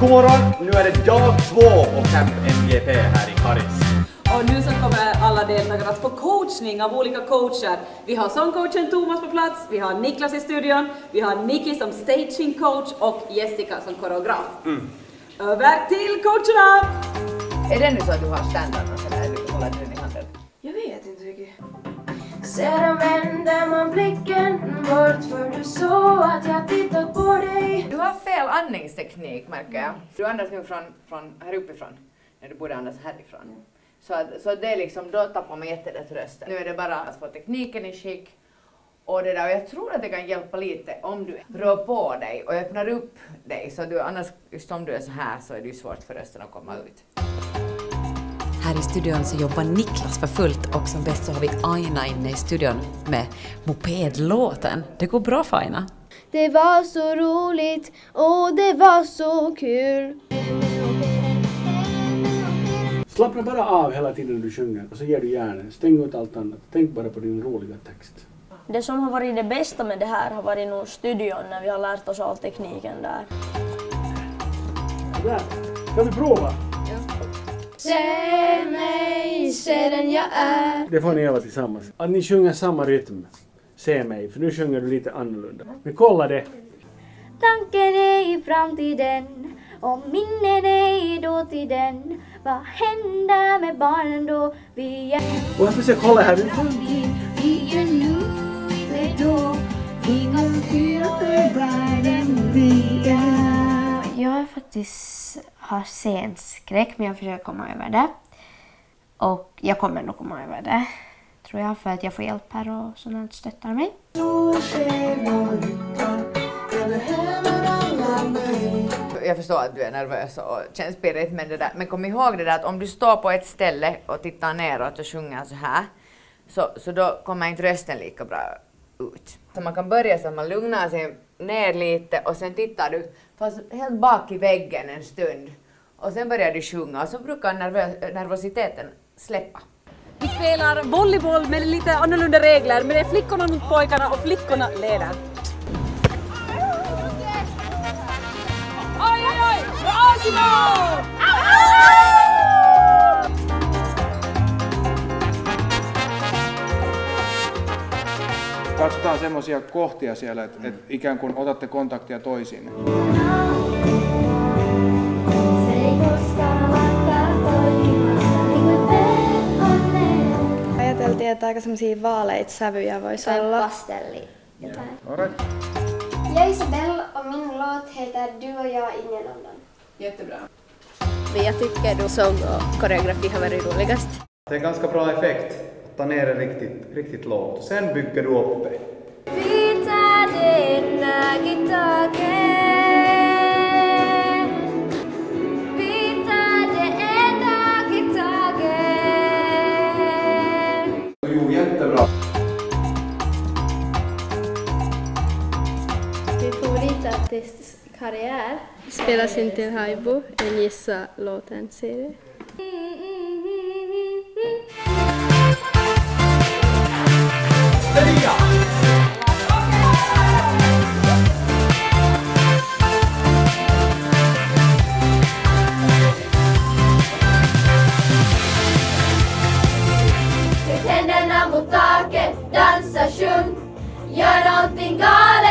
Morgon! Nu är det dag två på Camp MGP här i Karis. Och nu så kommer alla deltagare att få coachning av olika coacher. Vi har sångcoachen Thomas på plats, vi har Niklas i studion, vi har Nicky som staging coach och Jessica som koreograf. Över till coacherna! Är det nu så att du har standarden och sådär, du håller den i handen? Jag vet inte Vicky. Sedan vänder man blicken bort för du såg att jag tittat på dig. Du har fel andningsteknik märker jag. Du andas nu från, från här uppifrån, när du borde andas härifrån. Så, att, så det är liksom, då tappar man jättelätt rösten. Nu är det bara att få tekniken i skick och det där, och jag tror att det kan hjälpa lite om du rör på dig och öppnar upp dig så du, annars just om du är så här så är det ju svårt för rösten att komma ut. Här i studion så jobbar Niklas för fullt och som bäst så har vi Aina inne i studion med mopedlåten. Det går bra för Aina. Det var så roligt och det var så kul. Slappna bara av hela tiden när du sjunger och så ger du hjärnan. Stäng ut allt annat. Tänk bara på din roliga text. Det som har varit det bästa med det här har varit nog studion när vi har lärt oss all tekniken där. Där. Ska vi prova? Se mig, se den jag är. Det får ni öva tillsammans. Att ni sjunger samma rytm. Se mig, för nu sjunger du lite annorlunda. Men kolla det. Tanken är i framtiden och minnen är i dåtiden. Vad händer med barnen då vi är Och jag försöker hålla här. Vi är nu, inte då. Kan styra över världen vi är. Jag faktiskt har scenskräck men jag försöker komma över det. Och jag kommer nog komma över det. Tror jag för att jag får hjälp här och sådana stöttar mig. Jag förstår att du är nervös och känns pirrigt men det där, men kom ihåg det där att om du står på ett ställe och tittar neråt och sjunger så här så, så då kommer inte rösten lika bra ut. Så man kan börja så att man lugnar sig ner lite och sen tittar du fast helt bak i väggen en stund och sen börjar du sjunga och så brukar nervö- nervositeten släppa. Spelar volleyboll med lite annorlunda regler, men det är flickorna mot pojkarna och flickorna leder. Oj, oj, oj! Bra Simon! katsotaan semmoisia kohtia siellä, että et ikään kuin otatte kontaktia toisiinne. Aika semmoisia vaaleita sävyjä voisi olla. Pastelli. Jotain. All right. Jag är Isabelle och min låt heter Du och jag ingen annan. Jättebra. Jag tycker du sång och koreografi har varit roligast. Det är ganska bra effekt. Ta ner det riktigt, riktigt lågt. Sen bygger du upp det. musikartists karriär. Spelas in till Haibo, en Gissa-låten serie. Händerna mot taket, dansa, sjung, gör någonting galet